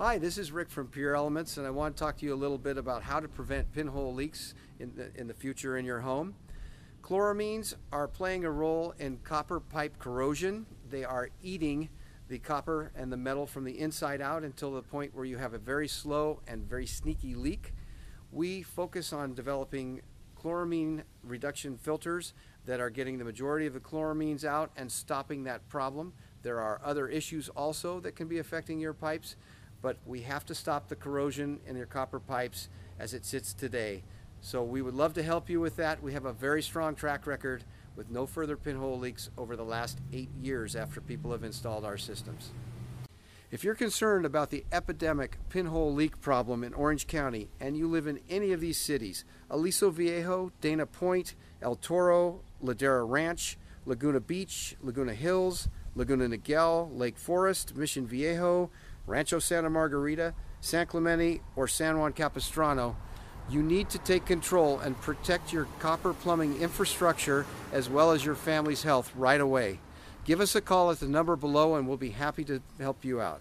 Hi, this is Rick from Pure Elements, and I want to talk to you a little bit about how to prevent pinhole leaks in the, in the future in your home. Chloramines are playing a role in copper pipe corrosion. They are eating the copper and the metal from the inside out until the point where you have a very slow and very sneaky leak. We focus on developing chloramine reduction filters that are getting the majority of the chloramines out and stopping that problem. There are other issues also that can be affecting your pipes, but we have to stop the corrosion in your copper pipes as it sits today. So we would love to help you with that. We have a very strong track record with no further pinhole leaks over the last eight years after people have installed our systems. If you're concerned about the epidemic pinhole leak problem in Orange County and you live in any of these cities, Aliso Viejo, Dana Point, El Toro, Ladera Ranch, Laguna Beach, Laguna Hills, Laguna Niguel, Lake Forest, Mission Viejo, Rancho Santa Margarita, San Clemente, or San Juan Capistrano, you need to take control and protect your copper plumbing infrastructure as well as your family's health right away. Give us a call at the number below and we'll be happy to help you out.